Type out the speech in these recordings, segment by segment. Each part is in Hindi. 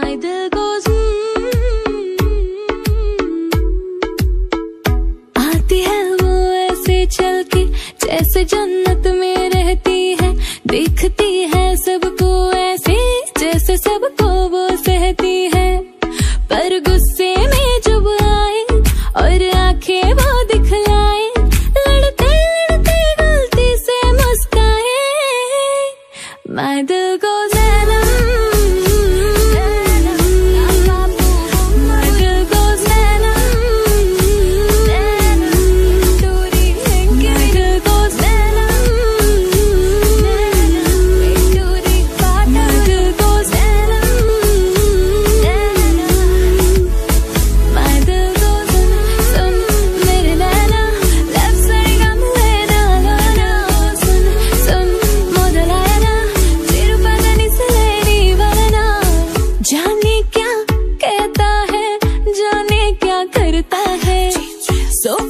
My आती है जन्नत में रहती है। दिखती है सबको ऐसे, जैसे सबको वो सहती है। पर गुस्से में जब आए और आँखें वो दिखलाए लड़ते लड़ते गलती से मुस्काए। मैं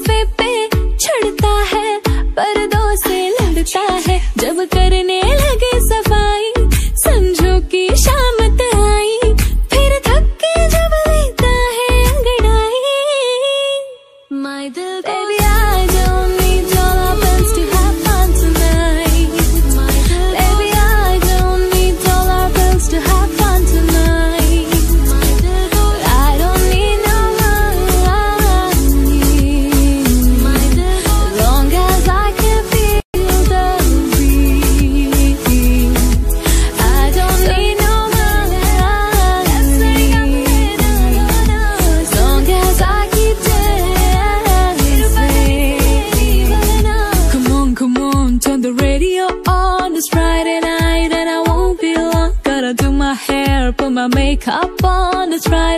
सोफे पे चढ़ता है, पर्दों से लड़ता है। जब करने लगे सफ़ाई, समझो कि शामत आई। फिर थक के जब लेता है अंगड़ाई। माय दिल baby turn the radio on. It's Friday night and I won't be long. Gotta do my hair, put my makeup on. It's Friday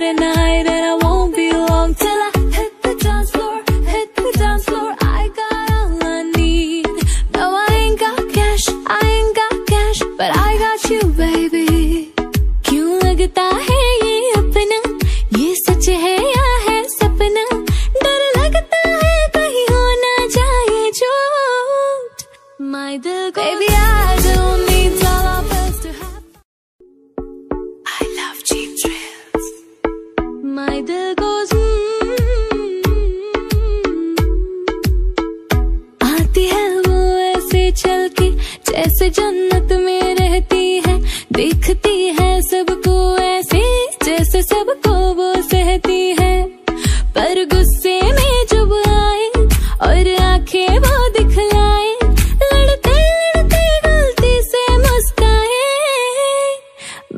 My दिल को Baby I don't need bills to have I love cheap thrills My दिल goes आती है वो ऐसे चल के जैसे जन्नत में रहती है दिखती है सबको